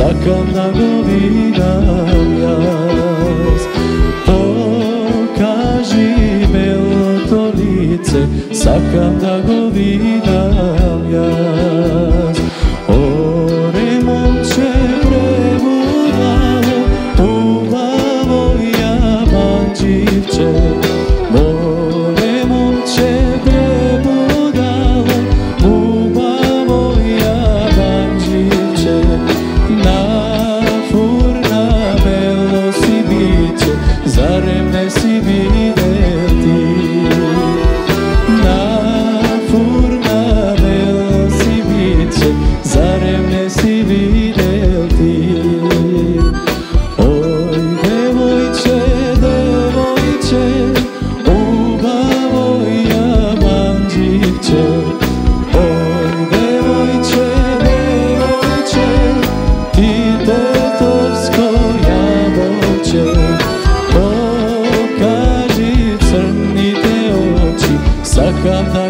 Sakam da ga vidam jaz Pokaži belo to lice. Sakam da ga vidam Botovsko jabolče Pokaži crni te oči Sakav da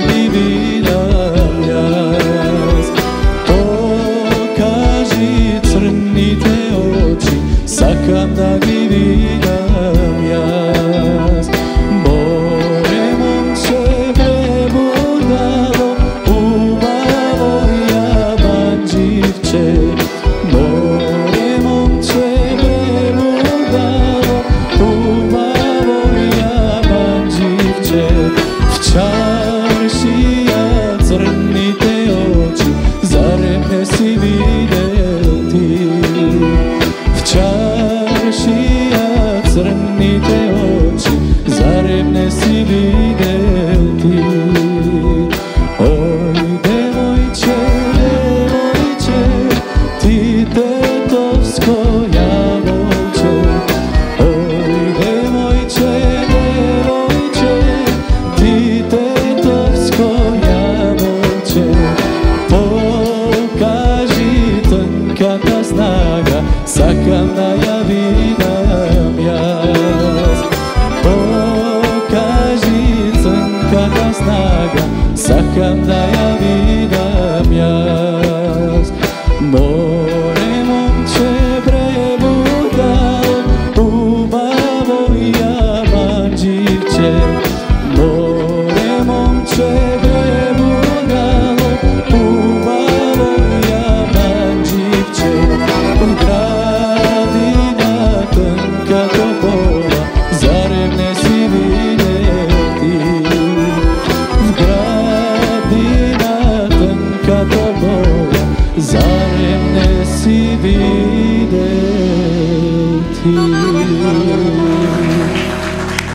你的。santa ya vida mias More monche preluda Uba voia mangice More monche si videl ti.